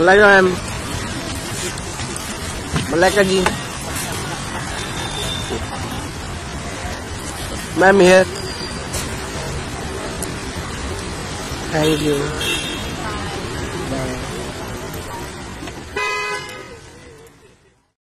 melek em melek lagi ma'am here thank you